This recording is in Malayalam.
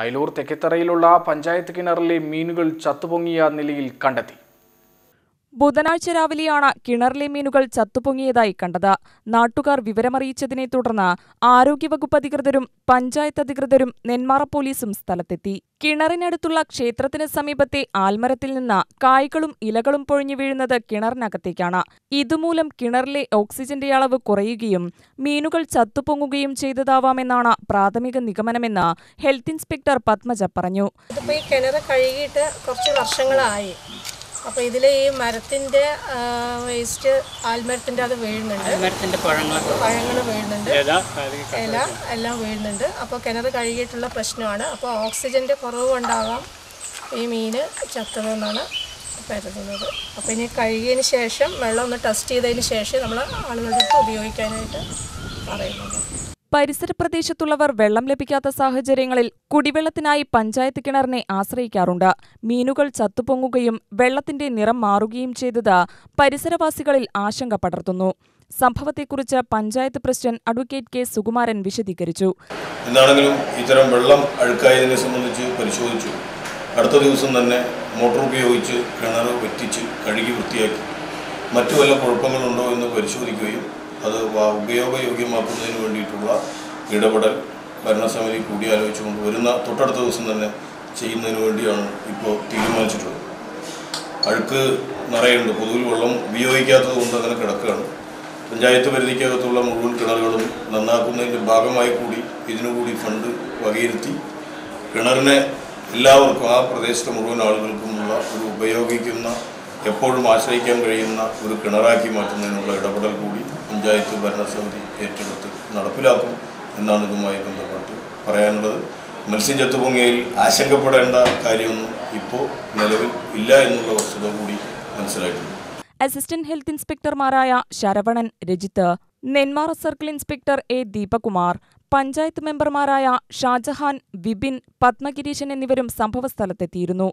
അയലൂർ തെക്കേത്തറയിലുള്ള പഞ്ചായത്ത് കിണറിലെ മീനുകൾ ചത്തുപൊങ്ങിയ നിലയിൽ കണ്ടെത്തി. ബുധനാഴ്ച രാവിലെയാണ് കിണറിലെ മീനുകൾ ചത്തുപൊങ്ങിയതായി കണ്ടത്. നാട്ടുകാർ വിവരമറിയിച്ചതിനെ തുടർന്ന് ആരോഗ്യവകുപ്പ് അധികൃതരും പഞ്ചായത്ത് അധികൃതരും നെന്മാറ പോലീസും സ്ഥലത്തെത്തി. കിണറിനടുത്തുള്ള ക്ഷേത്രത്തിന് സമീപത്തെ ആൽമരത്തിൽ നിന്ന് കായ്കളും ഇലകളും പൊഴിഞ്ഞു വീഴുന്നത് കിണറിനകത്തേക്കാണ്. ഇതുമൂലം കിണറിലെ ഓക്സിജന്റെ അളവ് കുറയുകയും മീനുകൾ ചത്തുപൊങ്ങുകയും ചെയ്തതാവാമെന്നാണ് പ്രാഥമിക നിഗമനമെന്ന് ഹെൽത്ത് ഇൻസ്പെക്ടർ പത്മജ പറഞ്ഞു. കിണർ കഴുകിയിട്ട് കുറച്ച് വർഷങ്ങളായി. അപ്പോൾ ഇതിൽ ഈ മരത്തിന്റെ വേസ്റ്റ് ആൽമരത്തിന്റെ അത് വീഴുന്നുണ്ട്. പഴങ്ങൾ വീഴുന്നുണ്ട്. ഇല എല്ലാം വീഴുന്നുണ്ട്. അപ്പോൾ കിണർ കഴുകിയിട്ടുള്ള പ്രശ്നമാണ്. അപ്പോൾ ഓക്സിജന്റെ കുറവ് കൊണ്ടാവാം ഈ മീൻ ചത്തതെന്നാണ് കരുതുന്നത്. അപ്പോൾ ഇനി കഴുകിയതിന് ശേഷം വെള്ളം ഒന്ന് ടെസ്റ്റ് ചെയ്തതിന് ശേഷം നമ്മൾ ആളുകളുടെ അടുത്ത് ഉപയോഗിക്കാനായിട്ട് പറയുന്നുണ്ട് പരിസര പ്രദേശത്തുള്ളവർ വെള്ളം ലഭിക്കാത്ത സാഹചര്യങ്ങളിൽ കുടിവെള്ളത്തിനായി പഞ്ചായത്ത് കിണറിനെ ആശ്രയിക്കാറുണ്ട്. മീനുകൾ ചത്തുപൊങ്ങുകയും വെള്ളത്തിന്റെ നിറം മാറുകയും ചെയ്തത് പരിസരവാസികളിൽ ആശങ്ക പടർത്തുന്നു. സംഭവത്തെക്കുറിച്ച് panchayat president advocate K. Sukumaran വിശദീകരിച്ചു. എന്താണെങ്കിലും ഇത്തരം വെള്ളം അഴുക്കായതിനെ സംബന്ധിച്ച് പരിശോധിച്ചു. അടുത്ത ദിവസം തന്നെ മോട്ടോർ ഉപയോഗിച്ച് കിണർ വെറ്റിച്ച് കഴുകി വൃത്തിയാക്കി. മറ്റു വല്ല കുഴപ്പങ്ങളുണ്ടോ എന്ന് പരിശോധിക്കുകയും അത് ഉപയോഗയോഗ്യമാക്കുന്നതിന് വേണ്ടിയിട്ടുള്ള ഇടപെടൽ ഭരണസമിതി കൂടിയാലോചിച്ചുകൊണ്ട് വരുന്ന തൊട്ടടുത്ത ദിവസം തന്നെ ചെയ്യുന്നതിന് വേണ്ടിയാണ് ഇപ്പോൾ തീരുമാനിച്ചിട്ടുള്ളത്. അഴുക്ക് നിറയുണ്ട് പൊതുവിൽ വെള്ളം ഉപയോഗിക്കാത്തത് കൊണ്ട് അങ്ങനെ കിടക്കുകയാണ്. പഞ്ചായത്ത് പരിധിക്കകത്തുള്ള മുഴുവൻ കിണറുകളും നന്നാക്കുന്നതിന്റെ ഭാഗമായി കൂടി ഇതിനുകൂടി ഫണ്ട് വകയിരുത്തി കിണറിനെ എല്ലാവർക്കും ആ പ്രദേശത്തെ മുഴുവൻ ആളുകൾക്കുമുള്ള ഒരു ഉപയോഗിക്കുന്ന എപ്പോഴും ആശ്രയിക്കാൻ കഴിയുന്ന ഒരു കിണറാക്കി മാറ്റുന്നതിനുള്ള ഇടപെടൽ കൂടി പഞ്ചായത്ത് ഭരണസമിതി ഏറ്റെടുത്ത് നടപ്പിലാക്കും എന്നാണ് ഇതുമായി ബന്ധപ്പെട്ട് പറയാനുള്ളത്. മത്സ്യം ചത്തുപൊങ്ങിയയിൽ ആശങ്കപ്പെടേണ്ട കാര്യമൊന്നും ഇപ്പോൾ നിലവിൽ ഇല്ല എന്നുള്ള വസ്തുത കൂടി മനസ്സിലായിട്ടുണ്ട്. Assistant health ഇൻസ്പെക്ടർമാരായ Saravanan Rajith Nenmara circle inspector A Deepakumar panchayat മെമ്പർമാരായ ഷാജഹാൻ വിപിൻ പത്മഗിരീശൻ എന്നിവരും സംഭവസ്ഥലത്തെത്തിയിരുന്നു.